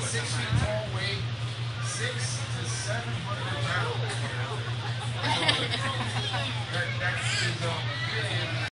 six feet tall, weight six to seven hundred pounds. that's his um,